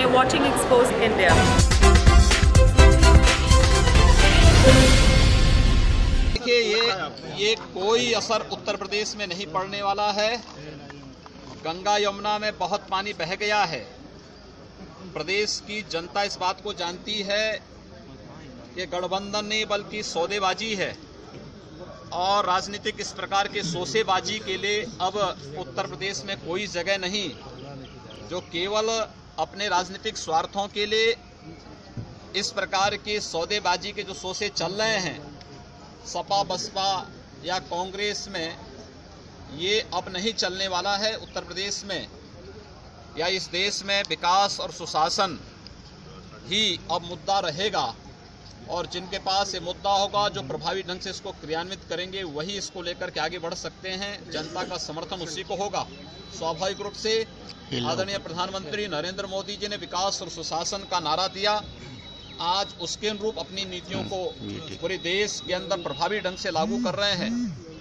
you're watching Exposed India. देखिए, ये ये कोई असर उत्तर प्रदेश में नहीं पड़ने वाला है। गंगा यमुना में बहुत पानी बह गया है। प्रदेश की जनता इस बात को जानती है कि गठबंधन नहीं, बल्कि सौदेबाजी है। और राजनीतिक इस प्रकार के सोसेबाजी के लिए अब उत्तर प्रदेश में कोई जगह नहीं, जो केवल अपने राजनीतिक स्वार्थों के लिए इस प्रकार के सौदेबाजी के जो सोसे चल रहे हैं, सपा, बसपा या कांग्रेस में, ये अब नहीं चलने वाला है उत्तर प्रदेश में। या इस देश में विकास और सुशासन ही अब मुद्दा रहेगा। और जिनके पास ये मुद्दा होगा, जो प्रभावी ढंग से इसको क्रियान्वित करेंगे, वही इसको लेकर के आगे बढ़ सकते हैं। जनता का समर्थन उसी को होगा। स्वाभाविक रूप से आदरणीय प्रधानमंत्री नरेंद्र मोदी जी ने विकास और सुशासन का नारा दिया। आज उसके अनुरूप अपनी नीतियों को पूरे देश के अंदर प्रभावी ढंग से लागू कर रहे हैं।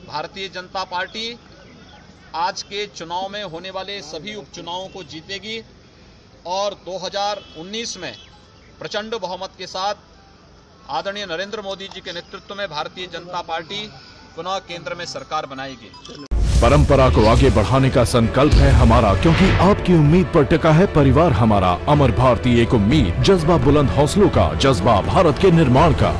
भारतीय जनता पार्टी आज के चुनाव में होने वाले सभी उपचुनावों को जीतेगी और 2019 में प्रचंड बहुमत के साथ आदरणीय नरेंद्र मोदी जी के नेतृत्व में भारतीय जनता पार्टी पुनः केंद्र में सरकार बनाएगी। परंपरा को आगे बढ़ाने का संकल्प है हमारा, क्योंकि आपकी उम्मीद पर टिका है परिवार हमारा। अमर भारतीय एक उम्मीद, जज्बा बुलंद हौसलों का, जज्बा भारत के निर्माण का।